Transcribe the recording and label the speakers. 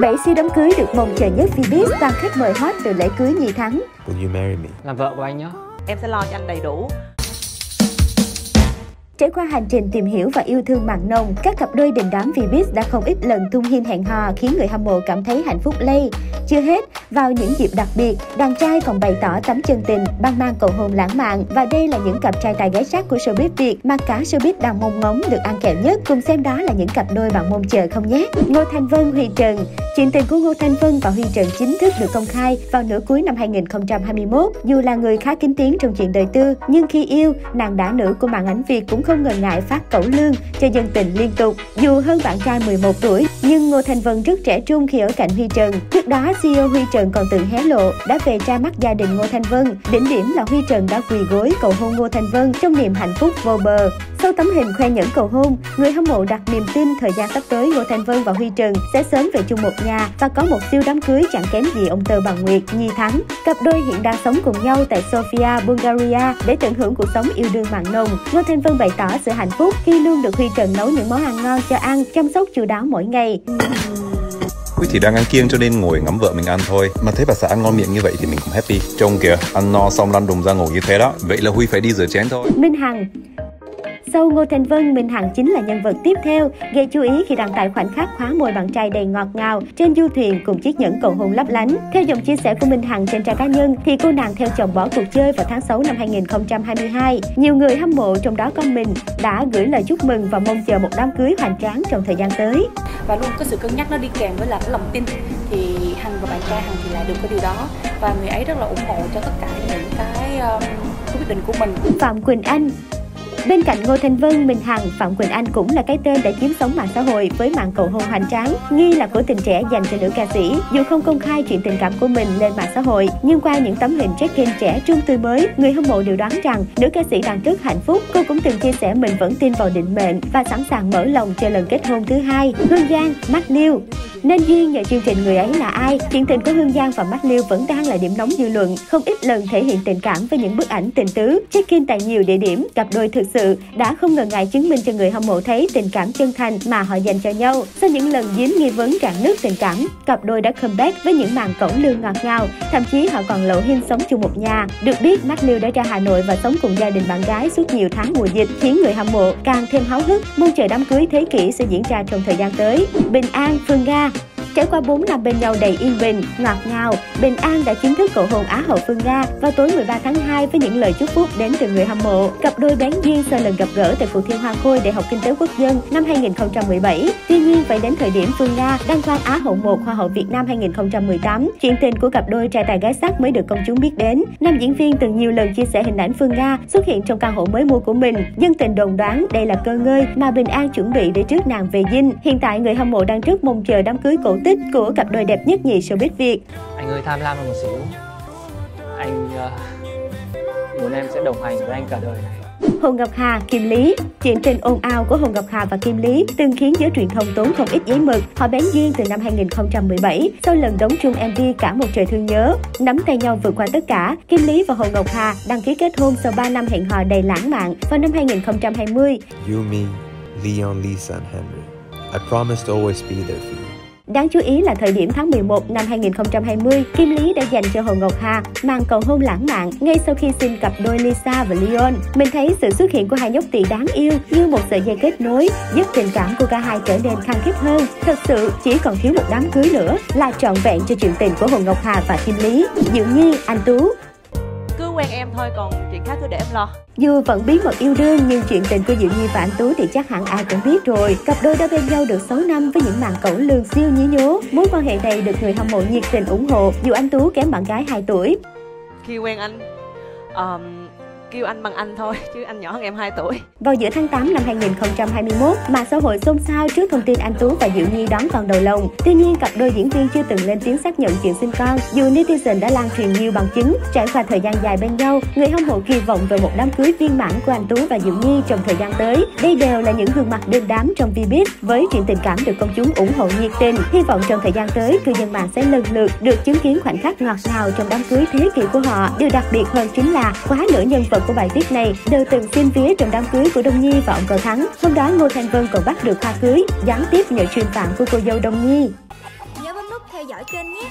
Speaker 1: Bảy siêu đám cưới được mong chờ nhất Vbiz toàn khách mời hot từ lễ cưới Nhi Thắng.
Speaker 2: Will you marry me?
Speaker 3: Làm vợ của anh nhé.
Speaker 4: Em sẽ lo cho anh đầy đủ.
Speaker 1: Trải qua hành trình tìm hiểu và yêu thương mặn nồng, các cặp đôi đình đám Vbiz đã không ít lần tung hin hẹn hò khiến người hâm mộ cảm thấy hạnh phúc lây. Chưa hết, vào những dịp đặc biệt, đàn trai còn bày tỏ tấm chân tình, ban mang cầu hôn lãng mạn và đây là những cặp trai tài gái sắc của showbiz Việt mà cả showbiz đang mong ngóng được ăn kẹo nhất. Cùng xem đó là những cặp đôi bạn mong chờ không nhé. Ngô Thanh Vân, Huy Trần Chuyện tình của Ngô Thanh Vân và Huy Trần chính thức được công khai vào nửa cuối năm 2021. Dù là người khá kín tiếng trong chuyện đời tư, nhưng khi yêu, nàng đã nữ của màn ảnh Việt cũng không ngần ngại phát cẩu lương cho dân tình liên tục. Dù hơn bạn trai 11 tuổi, nhưng Ngô Thanh Vân rất trẻ trung khi ở cạnh Huy Trần. Trước đó, CEO Huy Trần còn từng hé lộ đã về ra mắt gia đình Ngô Thanh Vân. Đỉnh điểm là Huy Trần đã quỳ gối cầu hôn Ngô Thanh Vân trong niềm hạnh phúc vô bờ. Sau tấm hình khoe nhẫn cầu hôn, người hâm mộ đặt niềm tin thời gian sắp tới Ngô Thanh Vân và Huy Trần sẽ sớm về chung một nhà và có một siêu đám cưới chẳng kém gì ông Tơ Bằng Nguyệt, Nhi Thắng. Cặp đôi hiện đang sống cùng nhau tại Sofia, Bulgaria để tận hưởng cuộc sống yêu đương mặn nồng. Ngô Thanh Vân bày tỏ sự hạnh phúc khi luôn được Huy Trần nấu những món ăn ngon cho ăn, chăm sóc chu đáo mỗi ngày.
Speaker 5: Quý thì đang ăn kiêng cho nên ngồi ngắm vợ mình ăn thôi Mà thấy bà xã ăn ngon miệng như vậy thì mình cũng happy Trông kìa, ăn no xong lăn đùng ra ngủ như thế đó Vậy là Huy phải đi rửa chén thôi
Speaker 1: Minh Hằng sau Ngô Thành Vân, Minh Hằng chính là nhân vật tiếp theo gây chú ý khi đăng tải khoảnh khắc khóa môi bạn trai đầy ngọt ngào trên du thuyền cùng chiếc nhẫn cầu hôn lấp lánh. Theo dòng chia sẻ của Minh Hằng trên trang cá nhân thì cô nàng theo chồng bỏ cuộc chơi vào tháng 6 năm 2022. Nhiều người hâm mộ trong đó có mình đã gửi lời chúc mừng và mong chờ một đám cưới hoành tráng trong thời gian tới.
Speaker 6: Và luôn có sự cân nhắc nó đi kèm với là cái lòng tin thì Hằng và bạn trai Hằng thì lại được cái điều đó và người ấy rất là ủng hộ cho tất cả những cái um, quyết định của mình.
Speaker 1: Phạm Quỳnh Anh Bên cạnh Ngô Thanh Vân, Minh Hằng, Phạm Quỳnh Anh cũng là cái tên đã chiếm sóng mạng xã hội với màn cầu hôn hoành tráng, nghi là của tình trẻ dành cho nữ ca sĩ. Dù không công khai chuyện tình cảm của mình lên mạng xã hội, nhưng qua những tấm hình check-in trẻ trung tươi mới, người hâm mộ đều đoán rằng nữ ca sĩ đang rất hạnh phúc. Cô cũng từng chia sẻ mình vẫn tin vào định mệnh và sẵn sàng mở lòng cho lần kết hôn thứ hai. Hương Giang, Mắt Liêu nên duyên nhờ chương trình người ấy là ai, chuyện tình của Hương Giang và Mắt Liêu vẫn đang là điểm nóng dư luận. Không ít lần thể hiện tình cảm với những bức ảnh tình tứ, check-in tại nhiều địa điểm, cặp đôi thực sự đã không ngần ngại chứng minh cho người hâm mộ thấy tình cảm chân thành mà họ dành cho nhau. Sau những lần dính nghi vấn rạn nứt tình cảm, cặp đôi đã comeback với những màn cổng lương ngọt ngào, thậm chí họ còn lộ hình sống chung một nhà. Được biết, Mắt Liêu đã ra Hà Nội và sống cùng gia đình bạn gái suốt nhiều tháng mùa dịch, khiến người hâm mộ càng thêm háo hức, mong chờ đám cưới thế kỷ sẽ diễn ra trong thời gian tới. Bình An, Phương Nga Trải qua 4 năm bên nhau đầy yên bình, ngọt ngào, Bình An đã chính thức cầu hôn Á hậu Phương Nga vào tối 13 tháng 2 với những lời chúc phúc đến từ người hâm mộ. Cặp đôi bén duyên sau lần gặp gỡ tại cuộc thi Hoa Khôi Đại học Kinh tế Quốc dân năm 2017. Tuy nhiên, phải đến thời điểm Phương Nga đăng quang Á hậu 1 Hoa hậu Việt Nam 2018, chuyện tình của cặp đôi trai tài gái sắc mới được công chúng biết đến. Nam diễn viên từng nhiều lần chia sẻ hình ảnh Phương Nga xuất hiện trong căn hộ mới mua của mình. Dân tình đồn đoán đây là cơ ngơi mà Bình An chuẩn bị để trước nàng về dinh. Hiện tại người hâm mộ đang rất mong chờ đám cưới cổ tích của cặp đôi đẹp nhất nhì showbiz Việt.
Speaker 3: Anh ơi tham lam một xíu. Anh uh, muốn em sẽ đồng hành với anh cả đời này.
Speaker 1: Hồ Ngọc Hà, Kim Lý Chuyện tình ồn ào của Hồ Ngọc Hà và Kim Lý từng khiến giới truyền thông tốn không ít giấy mực. Họ bén duyên từ năm 2017 sau lần đóng chung MV Cả một trời thương nhớ. Nắm tay nhau vượt qua tất cả, Kim Lý và Hồ Ngọc Hà đăng ký kết hôn sau 3 năm hẹn hò đầy lãng mạn vào năm 2020.
Speaker 2: You, me, Leon, Lisa and Henry. I promise to always be there for you.
Speaker 1: Đáng chú ý là thời điểm tháng 11 năm 2020, Kim Lý đã dành cho Hồ Ngọc Hà màn cầu hôn lãng mạn ngay sau khi xin cặp đôi Lisa và Leon. Mình thấy sự xuất hiện của hai nhóc tỷ đáng yêu như một sợi dây kết nối, giúp tình cảm của cả hai trở nên khăng khít hơn. Thật sự chỉ còn thiếu một đám cưới nữa là trọn vẹn cho chuyện tình của Hồ Ngọc Hà và Kim Lý. Diệu Nhi, anh Tú,
Speaker 4: quen em thôi còn chuyện khác cứ để em lo
Speaker 1: dù vẫn bí mật yêu đương nhưng chuyện tình của Diệu Nhi và anh Tú thì chắc hẳn ai cũng biết rồi. Cặp đôi đã bên nhau được 6 năm với những màn cẩu lương siêu nhí nhố. Mối quan hệ này được người hâm mộ nhiệt tình ủng hộ dù anh Tú kém bạn gái 2 tuổi.
Speaker 4: Khi quen anh um, kêu anh bằng anh thôi chứ anh nhỏ hơn em 2 tuổi.
Speaker 1: Vào giữa tháng 8 năm 2021, mạng xã hội xôn xao trước thông tin anh Tú và Diệu Nhi đón con đầu lồng. Tuy nhiên, cặp đôi diễn viên chưa từng lên tiếng xác nhận chuyện sinh con. Dù netizen đã lan truyền nhiều bằng chứng, trải qua thời gian dài bên nhau, người hâm mộ kỳ vọng về một đám cưới viên mãn của anh Tú và Diệu Nhi trong thời gian tới. Đây đều là những gương mặt đơn đám trong Vbiz với chuyện tình cảm được công chúng ủng hộ nhiệt tình. Hy vọng trong thời gian tới, cư dân mạng sẽ lần lượt được chứng kiến khoảnh khắc ngọt ngào trong đám cưới thế kỷ của họ. Điều đặc biệt hơn chính là quá nửa nhân vật của bài viết này đều từng xin vía trong đám cưới của Đông Nhi và ông Cờ Thắng. Hôm đó Ngô Thanh Vân còn bắt được hoa cưới, gián tiếp nhờ truyền phạm của cô dâu Đông Nhi.
Speaker 7: Nhớ bấm nút theo dõi kênh nhé